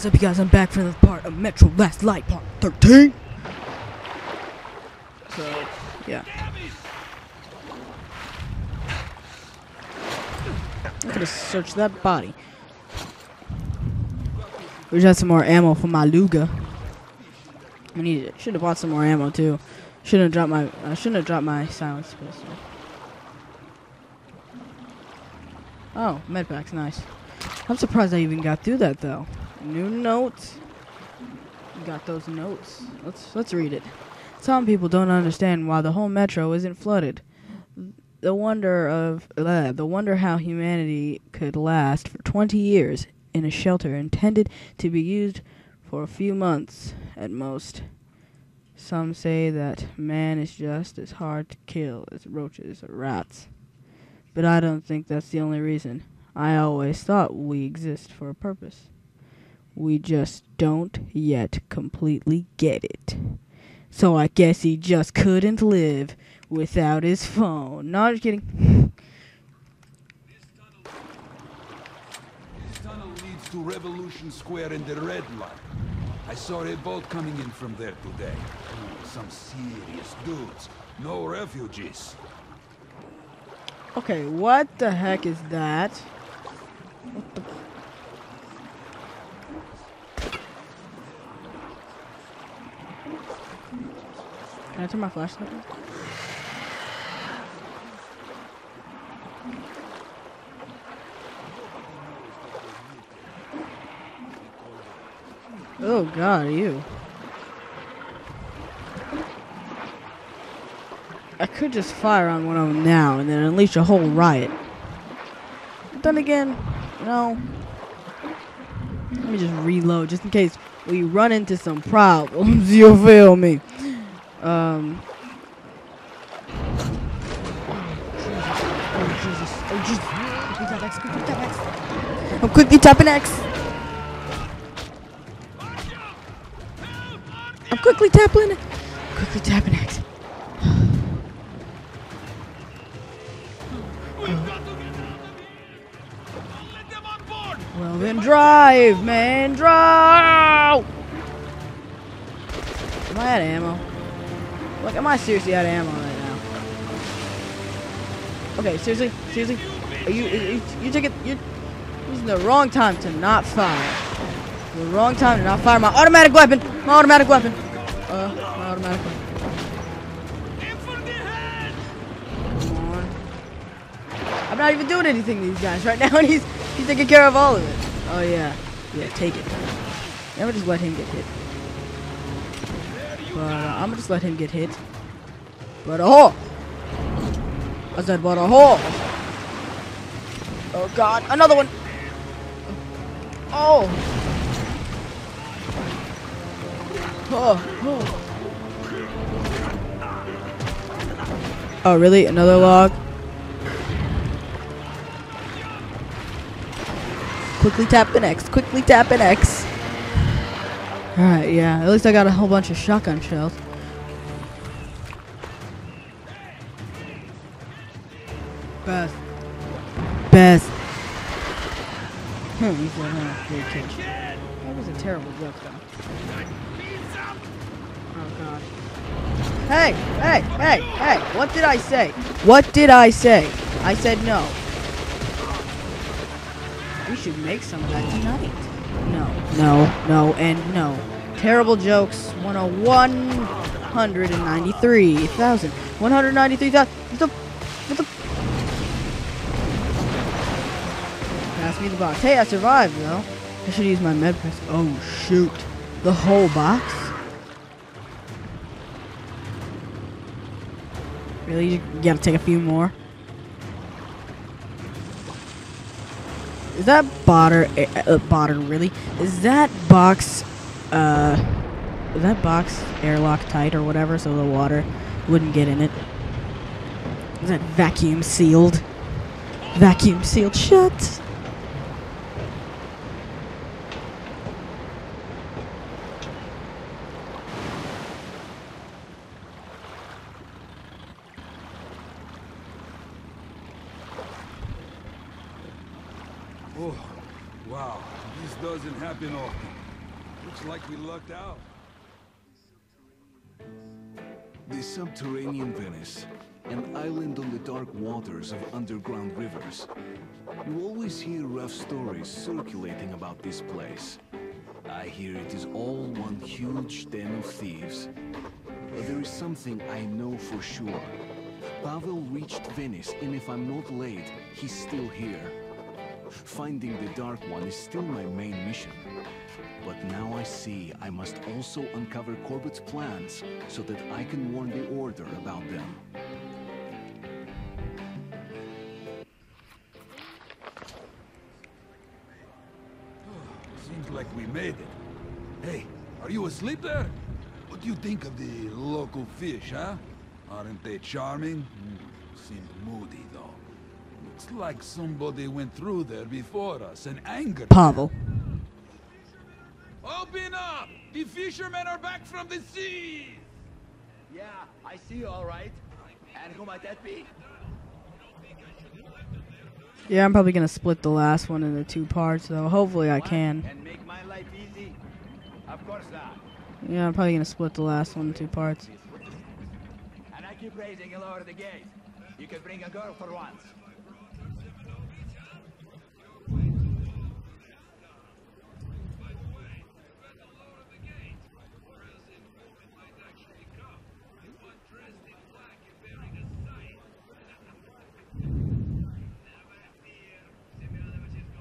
What's up, you guys? I'm back for the part of Metro Last Light Part 13. So, yeah. I could have searched that body. We just some more ammo for my Luga. I need It. Should have bought some more ammo too. Shouldn't have dropped my. I shouldn't have dropped my silence pistol. Oh, medpack's nice. I'm surprised I even got through that though. New notes. Got those notes. Let's let's read it. Some people don't understand why the whole metro isn't flooded. The wonder of uh, the wonder how humanity could last for 20 years in a shelter intended to be used for a few months at most. Some say that man is just as hard to kill as roaches or rats. But I don't think that's the only reason. I always thought we exist for a purpose. We just don't yet completely get it. So I guess he just couldn't live without his phone. No, just kidding. This tunnel leads to Revolution Square in the Red Line. I saw a boat coming in from there today. Some serious dudes. No refugees. Okay, what the heck is that? What the Can I turn my flashlight on? Oh god, you. I could just fire on one of them now and then unleash a whole riot. But then again, you know, let me just reload just in case we run into some problems. You feel me? Um. Oh Jesus! Oh Jesus! I'm quickly tapping X. I'm quickly tapping. Quickly tapping X. Well then, drive, man, drive! Am I out of ammo? Like, am I seriously out of ammo right now? Okay, seriously, seriously, are you, you, you it, you're using the wrong time to not fire. The wrong time to not fire my automatic weapon, my automatic weapon. Uh, my automatic weapon. I'm not even doing anything to these guys right now, and he's he's taking care of all of it. Oh yeah, yeah, take it. Never just let him get hit. But uh, I'm gonna just let him get hit. But a oh, I said, but a hole. Oh God, another one. Oh. Oh. Oh. Oh, really? Another log? Quickly tap an X. Quickly tap an X. Alright, yeah. At least I got a whole bunch of shotgun shells. Best. Best. Hmm. That was a terrible joke, though. Oh, God. Hey, hey, hey, hey, what did I say? What did I say? I said no. We should make some of that tonight. No, no, no, and no. Terrible jokes. 101, 193,000. 193,000. What the? What the? Pass me the box. Hey, I survived, though. I should use my med pass. Oh, shoot. The whole box? Really? You gotta take a few more? Is that botter, uh, botter really? Is that box, uh, is that box airlock tight or whatever so the water wouldn't get in it? Is that vacuum sealed? Vacuum sealed shut? Oh, wow. This doesn't happen often. Looks like we lucked out. The subterranean Venice, an island on the dark waters of underground rivers. You always hear rough stories circulating about this place. I hear it is all one huge den of thieves. But there is something I know for sure. Pavel reached Venice, and if I'm not late, he's still here. Finding the Dark One is still my main mission. But now I see I must also uncover Korbut's plans so that I can warn the Order about them. Seems like we made it. Hey, are you asleep there? What do you think of the local fish, huh? Aren't they charming? Hmm, Seemed moody, though. Looks like somebody went through there before us and angered Pavel. Open up! The fishermen are back from the sea! Yeah, I see you all right. And who might that be? Yeah, I'm probably gonna split the last one into two parts, though. Hopefully, I can. And make my life easy? Of course not. Yeah, I'm probably gonna split the last one in two parts. And I keep raising you lower the gate. You can bring a girl for once.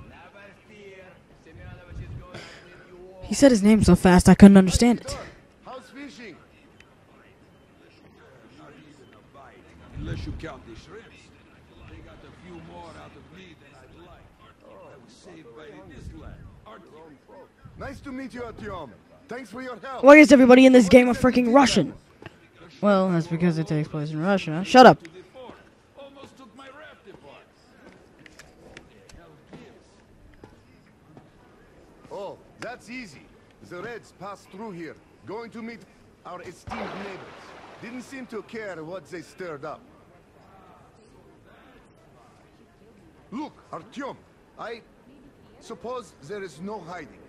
Never fear. Semyonovich is going to give you all. He said his name so fast I couldn't understand it. How's fishing? Not even a bite, unless you count the shrimps. They got a few more out of me than I'd like. I was saved by this lad? Nice to meet you, Artyom. Thanks for your help. Why is everybody in this game a freaking Russian? Well, that's because it takes place in Russia. Shut up. To the fort. Almost took my raft apart. Hell gives. Oh, that's easy. The Reds passed through here, going to meet our esteemed neighbors. Didn't seem to care what they stirred up. Look, Artyom, I suppose there is no hiding.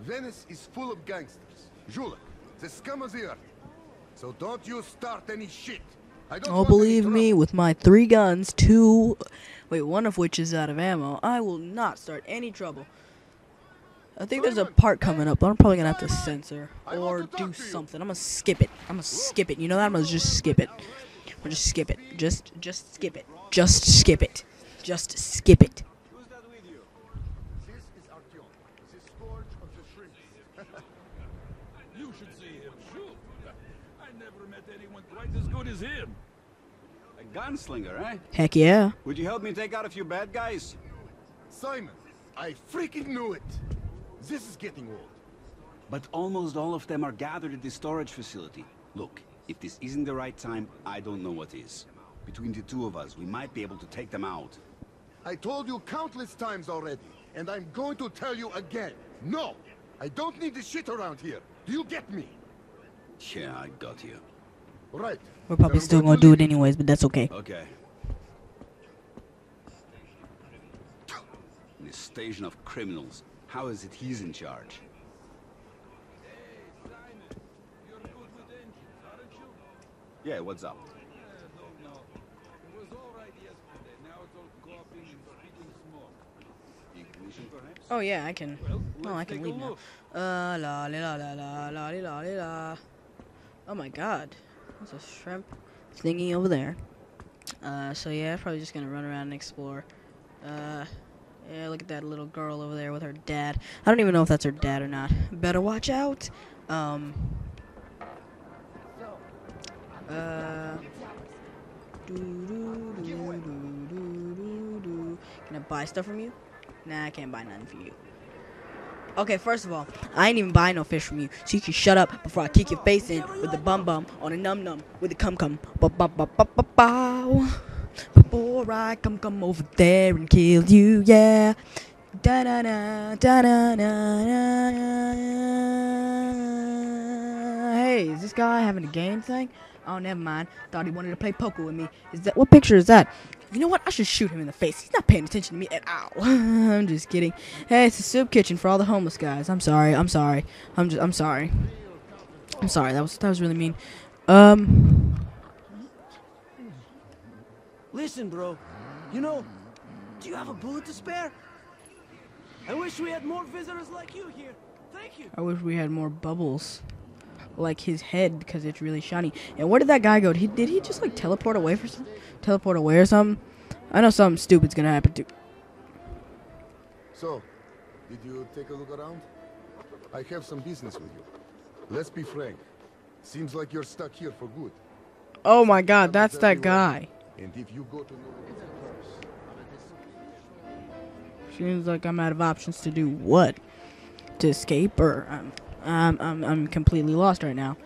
Venice is full of gangsters. Julek, the scum of the earth. So don't you start any shit. I don't Oh, believe me, with my three guns, two. Wait, one of which is out of ammo, I will not start any trouble. I think there's a part coming up, but I'm probably gonna have to censor or do talk to you. something. I'm gonna skip it. I'm gonna skip it. You know that? I'm gonna just skip it. I'm gonna just skip it. Just, just skip it. Just skip it. Just skip it. Who's that with you? This is Artyom, This is the scourge of the shrimps. You should see him shoot. I never met anyone quite as good as him. A gunslinger, eh? Heck yeah. Would you help me take out a few bad guys? Simon, I freaking knew it. This is getting old. But almost all of them are gathered at the storage facility. Look, if this isn't the right time, I don't know what is. Between the two of us, we might be able to take them out. I told you countless times already, and I'm going to tell you again. No! I don't need this shit around here. Do you get me? Yeah, I got you. Right. We're probably I'm still going gonna do it anyways, but that's okay. Okay. This station of criminals. How is it he's in charge? Yeah, what's up? Oh yeah, I can. oh, I can leave now. Uh, la la la la la la la. Oh my God, there's a shrimp thingy over there. Uh, so yeah, probably just gonna run around and explore. Uh yeah, look at that little girl over there with her dad. I don't even know if that's her dad or not. Better watch out. Um. Uh. Can I buy stuff from you? Nah, I can't buy nothing from you. Okay, first of all, I ain't even buy no fish from you, so you can shut up before I kick your face in with the bum bum on a num num with the cum cum. Ba ba ba ba ba bow. Before I come come over there and kill you, yeah. Da da da da da da. Hey, is this guy having a game thing? Oh, never mind. Thought he wanted to play poker with me. Is that what picture is that? You know what? I should shoot him in the face. He's not paying attention to me at all. I'm just kidding. Hey, it's a soup kitchen for all the homeless guys. I'm sorry. I'm sorry. I'm just. I'm sorry. I'm sorry. That was that was really mean. Um. Listen, bro. You know, do you have a bullet to spare? I wish we had more visitors like you here. Thank you. I wish we had more bubbles, like his head, because it's really shiny. And where did that guy go? Did he, did he just like teleport away for some, teleport away or something? I know something stupid's gonna happen to. So, did you take a look around? I have some business with you. Let's be frank. Seems like you're stuck here for good. Oh my God, that's that guy. And if you go to Seems like I'm out of options to do what? To escape or I'm I'm I'm, I'm completely lost right now.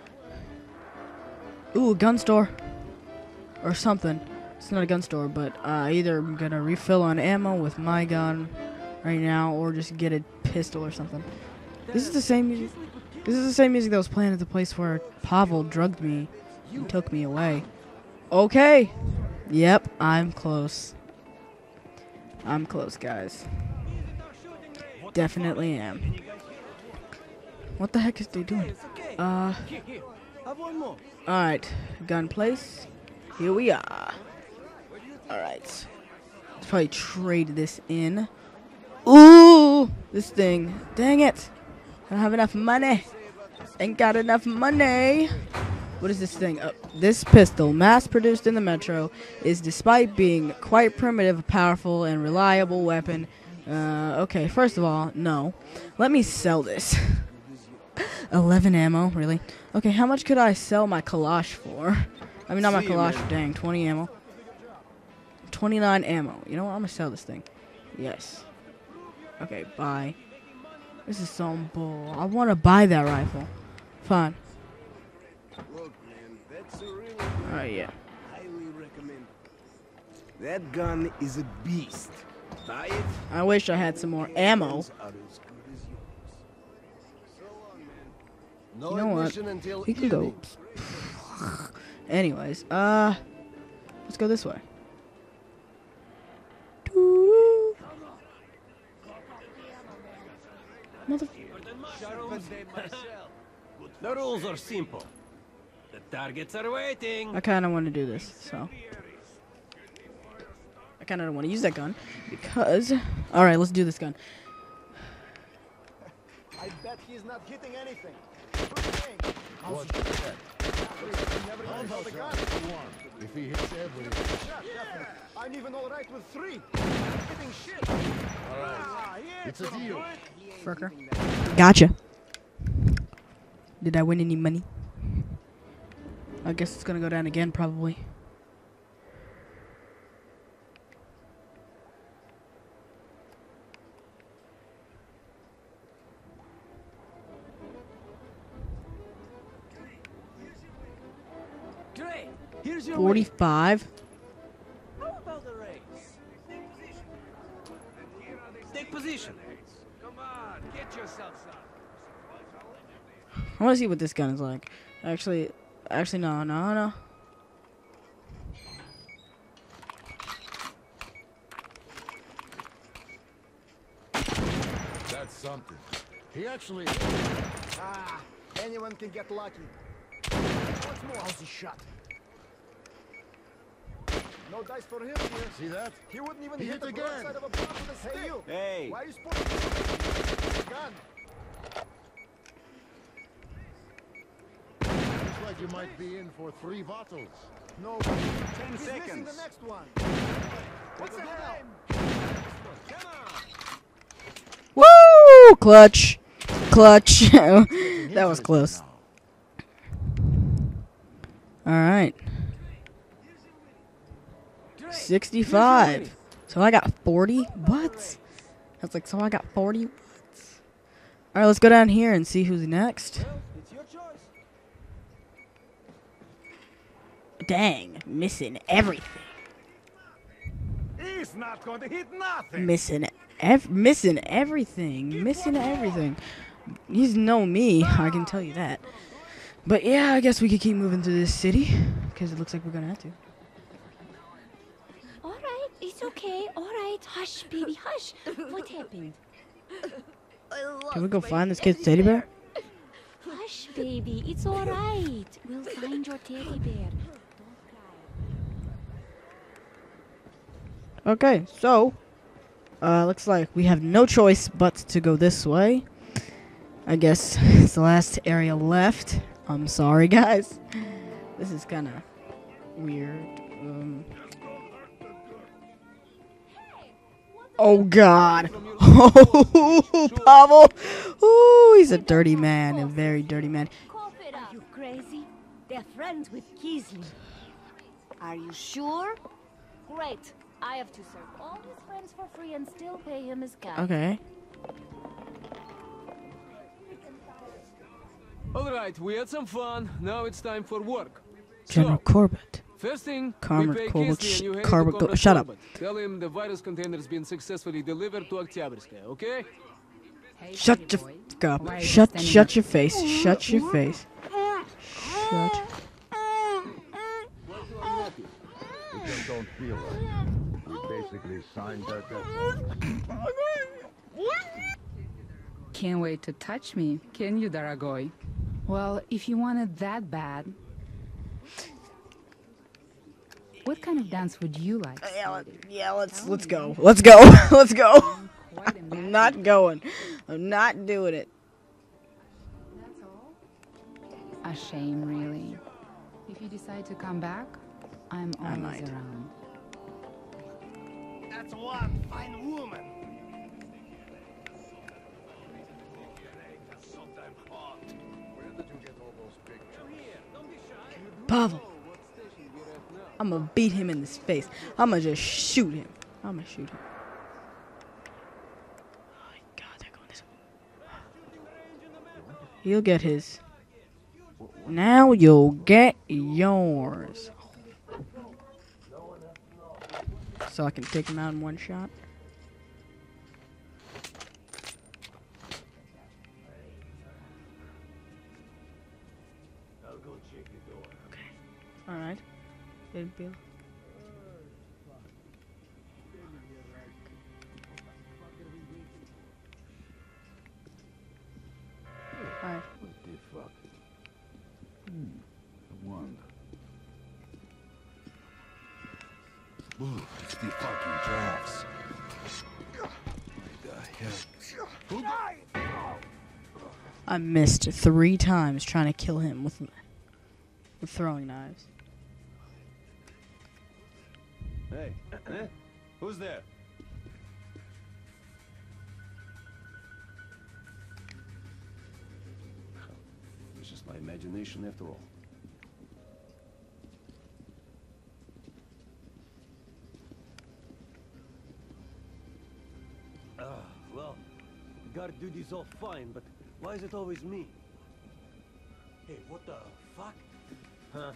Ooh, a gun store. Or something. It's not a gun store, but uh, either I'm gonna refill on ammo with my gun right now, or just get a pistol or something. This is the same music. This is the same music that was playing at the place where Pavel drugged me and took me away. Okay. Yep, I'm close. I'm close, guys. Definitely am. What the heck is they doing? Uh, alright. Gun place. Here we are. Alright. Let's probably trade this in. Ooh! This thing. Dang it. I don't have enough money. Ain't got enough money. What is this thing? Uh, this pistol, mass produced in the Metro, is despite being quite primitive, a powerful and reliable weapon. Uh, okay, first of all, no. Let me sell this. 11 ammo, really? Okay, how much could I sell my Kalash for? I mean, not my Kalash, dang, 20 ammo. 29 ammo. You know what? I'm gonna sell this thing. Yes. Okay, buy. This is some bull. I want to buy that rifle. Fine. Look, man, that's a really Alright, yeah. highly recommend. That gun is a beast. Buy it. I wish I had some more ammo. guns Are as good as yours. So long, man. No You know what? admission until We can go. Anyways, uh, let's go this way. Doo-doo. Mother. The rules are simple. The targets are waiting. I kind of want to do this, so. I kind of don't want to use that gun because. All right, let's do this gun. I bet he's not hitting anything. What's that? Never even held a gun. If he hits everything. Shot. I'm even all right with three. Hitting shit. Ah, yeah, It's a deal. Fricker. Gotcha. Did I win any money? I guess it's gonna go down again, probably. Great. Here's your way. Forty-five. How about the race? Take position. Come on, get yourself some. I want to see what this gun is like. Actually, actually, no, no, no. That's something. He actually. Ah, anyone can get lucky. Once more. How's he shot? No dice for him here. See that? He wouldn't even He hit, hit the again. broadside of a bomb with a stick. Hey, you. Hey. Why are you sporting gun? Like you might be in for three bottles. No. Ten He's missing seconds. the next one. What's the name? Woo! Clutch, clutch. that was close. All right. 65. So I got 40? What? I was like, so I got 40? What? All right, let's go down here and see who's next. Well, it's your choice. Dang, missing everything. He's not going to hit nothing. Missing ev- missing everything. Missing everything. He's no me, I can tell you that. But yeah, I guess we could keep moving through this city because it looks like we're gonna have to. All right. It's okay, all right. Hush, baby, hush. What happened? Can we go find this kid's teddy bear? Hush, baby. It's all right. We'll find your teddy bear. Okay, so uh, looks like we have no choice but to go this way. I guess it's the last area left. I'm sorry, guys. This is kind of weird. Um, oh God! Oh, Pavel! Oh, he's a dirty man, a very dirty man. Cough it up. You crazy? They're friends with Kisley. Are you sure? Great. I have to serve all his friends for free and still pay him his cut. Okay. All right, we had some fun. Now it's time for work. General So, Korbut. first thing, Carver we pay Korbut, Kisley and Carver Go- Comrade shut up. Tell him the virus container's been successfully delivered to Oktyabrskaya, okay? Shut your fuck up. Shut shut your face. Shut your face. Shut. Don't feel right. We basically signed our death Can't wait to touch me, can you, Daragoy? Well, if you want it that bad. What kind of dance would you like? Yeah, let, yeah, let's let's go. Let's go. let's go. I'm not going. I'm not doing it. A shame, really. If you decide to come back, I'm I always might. around. That's one fine woman. Pavel. I'm gonna beat him in his face. I'm gonna just shoot him. I'm gonna shoot him. Oh my God, they're going this way. He'll get his. Now you'll get yours. So I can take him out in one shot. I'll go check the I missed three times trying to kill him with, with throwing knives. Hey, who's there? It's just my imagination after all. Ah, well, guard duty's all fine, but why is it always me? Hey, what the fuck? Huh?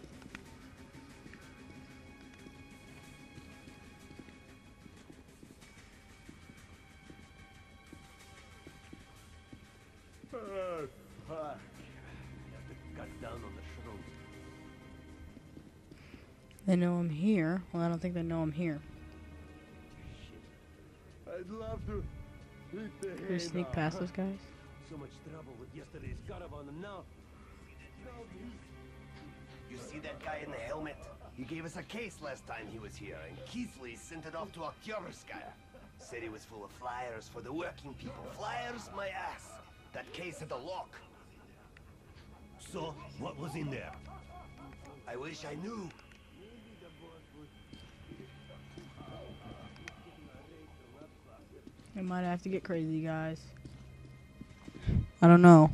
Oh, fuck. You have to cut down on the shrooms. They know I'm here. Well, I don't think they know I'm here. I'd love to eat the Can we sneak past those guys? So much trouble with yesterday's caravan, and now... You see that guy in the helmet? He gave us a case last time he was here, and Keithley sent it off to Oktyabrskaya. Said he was full of flyers for the working people. Flyers, my ass! That case had a lock. So, what was in there? I wish I knew. I might have to get crazy, guys. I don't know.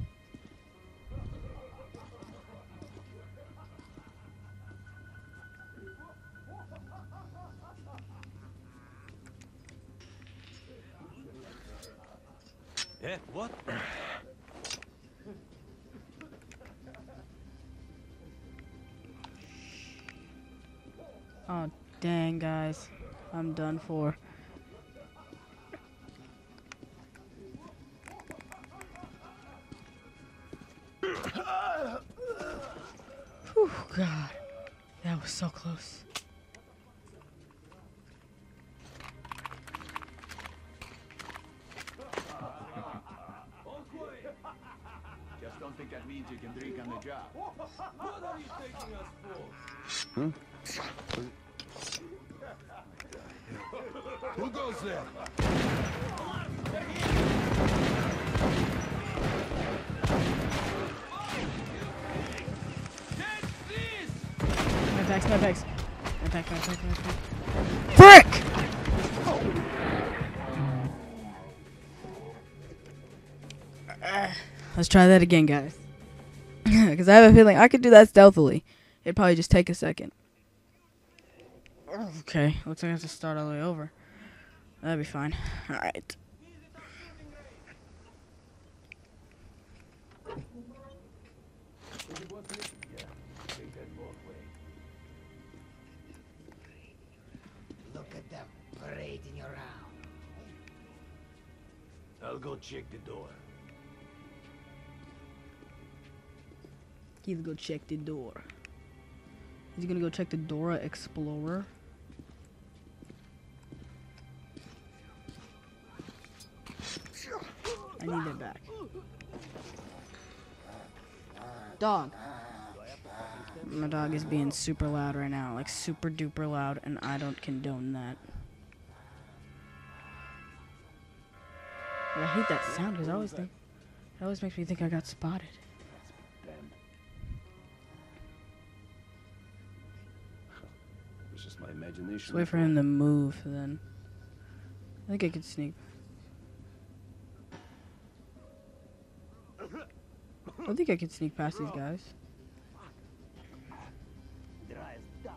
Eh? What? Oh, dang, guys. I'm done for. Close. Let's try that again, guys. Because I have a feeling I could do that stealthily. It'd probably just take a second. Okay, looks like I have to start all the way over. That'd be fine. Alright. Look at them parading around. I'll go check the door. He's gonna go check the door. He's gonna go check the Dora Explorer? I need it back. Dog. My dog is being super loud right now, like super duper loud, and I don't condone that. I hate that sound because I always think it always makes me think I got spotted. Imagination. Just wait for him to move, then. I think I could sneak. I think I could sneak past these guys. Dry as dust.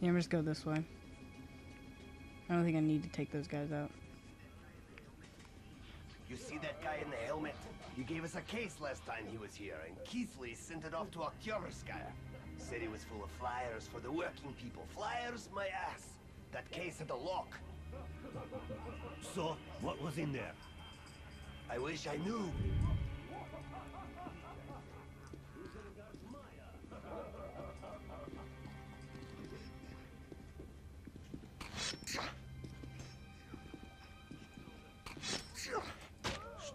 Yeah, I'm just go this way. I don't think I need to take those guys out. You see that guy in the helmet? He gave us a case last time he was here, and Keithley sent it off to Oktyabrskaya. Said it was full of flyers for the working people. Flyers, my ass! That case had a lock. So, what was in there? I wish I knew.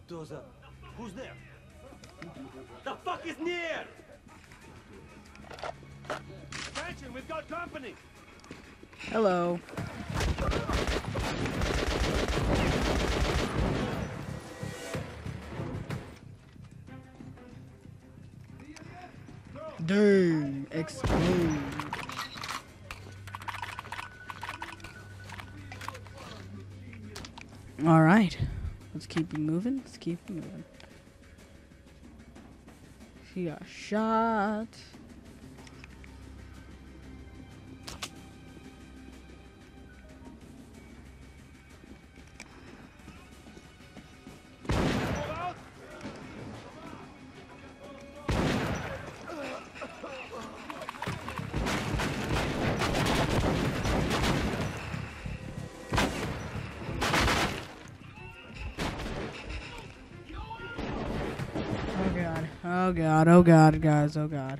Что за... Who's there? The fuck is near? Attention, we've got company! Hello. Dang, explode. All right, let's keep moving. Let's keep moving. She got shot. God. Oh god, guys. Oh god.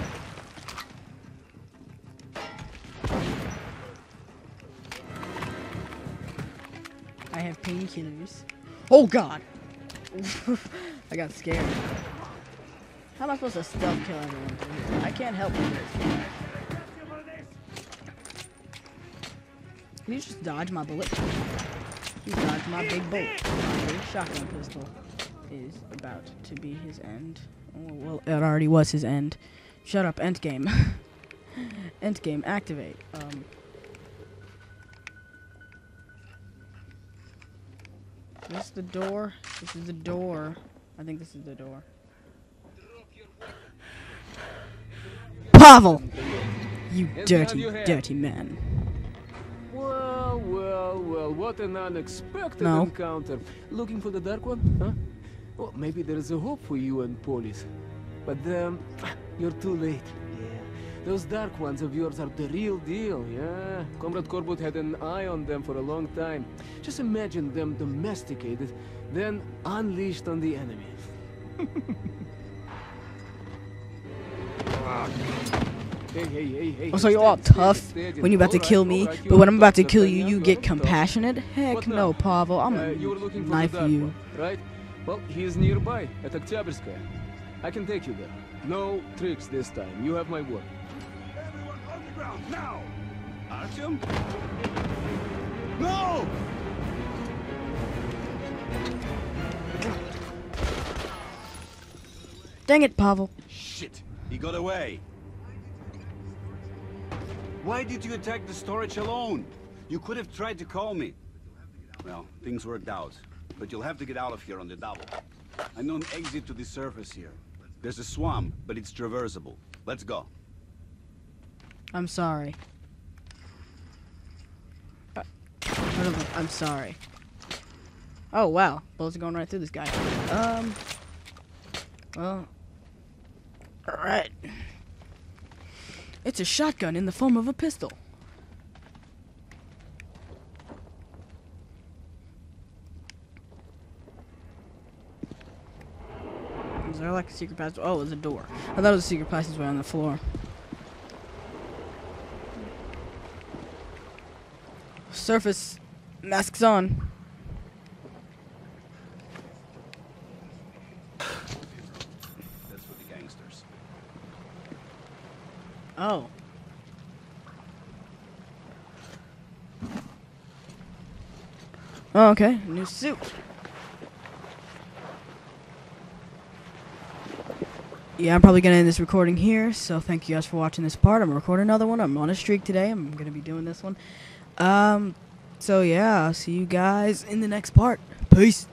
painkillers. Oh god! I got scared. How am I supposed to stealth kill everyone? I can't help with this. Can you just dodge my bullet? You dodged my big bullet. My big shotgun pistol is about to be his end. Oh, well, it already was his end. Shut up, endgame. endgame, activate. Um, this is the door. This is the door. I think this is the door. Pavel! You dirty, have your hand. dirty man. Well, well, well, what an unexpected No. encounter. Looking for the Dark One, huh? Well, maybe there is a hope for you and Polis. But, um, you're too late. Yeah. Those Dark Ones of yours are the real deal, yeah? Comrade Korbut had an eye on them for a long time. Just imagine them domesticated, then unleashed on the enemy. Hey, hey, hey, hey. Oh, so you're all steady, steady, tough when you're about to kill me, but when I'm about to kill you, you get compassionate? Heck no. Pavel. I'm Uh, gonna you were looking for knife you. Right? Well, he is nearby, at Oktyabrskaya. I can take you there. No tricks this time. You have my word. Everyone underground now! Artyom? No! Dang it, Pavel. Shit! He got away. Why did you attack the storage alone? You could have tried to call me. Well, things worked out. But you'll have to get out of here on the double. I know an exit to the surface here. There's a swamp, but it's traversable. Let's go. I'm sorry. Uh, I'm sorry. Oh wow, bullets are going right through this guy. Um. Well. All right. It's a shotgun in the form of a pistol. There like a secret passage? Oh, it's a door. I thought it was a secret passageway on the floor. Surface masks on. That's for the gangsters. Oh. Oh, okay. New suit. Yeah, I'm probably gonna end this recording here. So thank you guys for watching this part. I'm gonna record another one. I'm on a streak today. I'm gonna be doing this one. Um. So yeah, I'll see you guys in the next part. Peace.